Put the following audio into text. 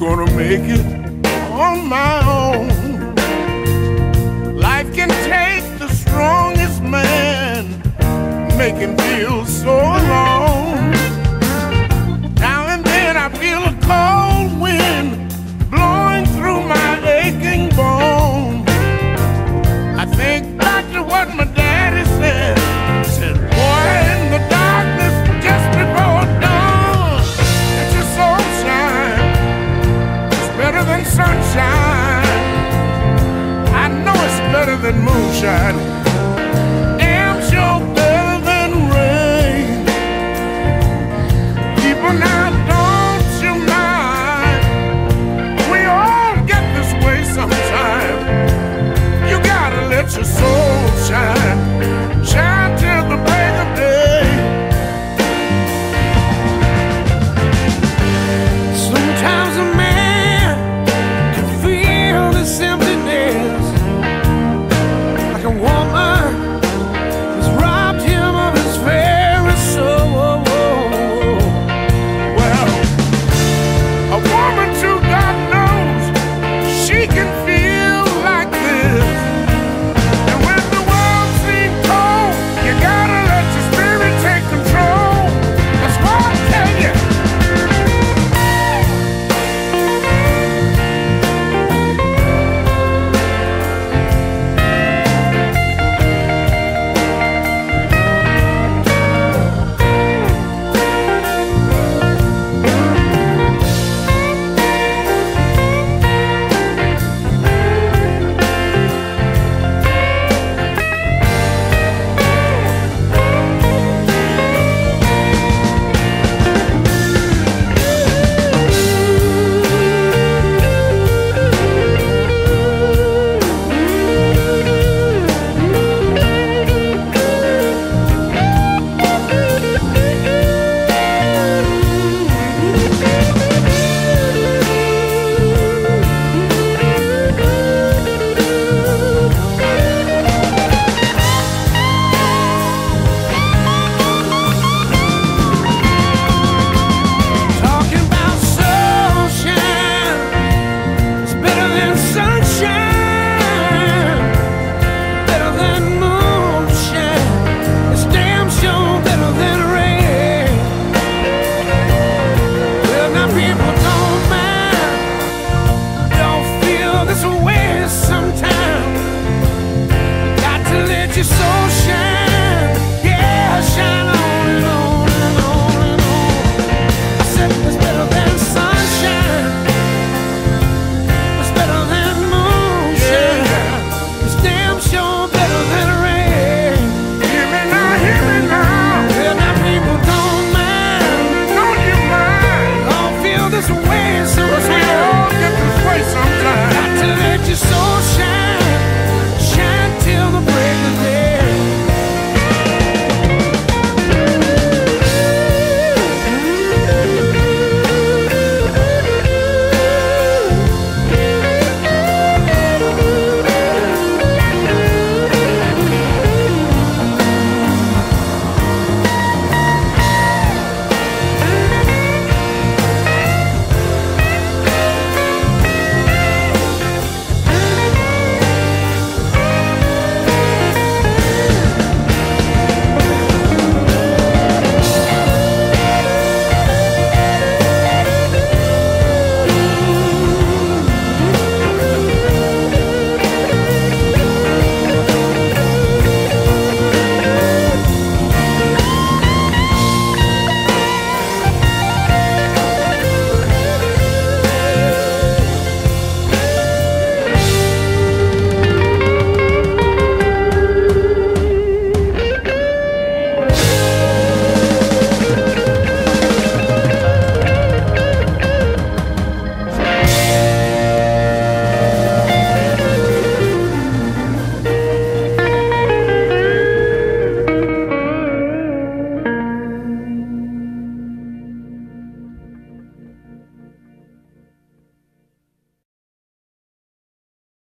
gonna make it on my own. Life can take the strongest man, make him feel so alone. Now and then I feel a call. moonshine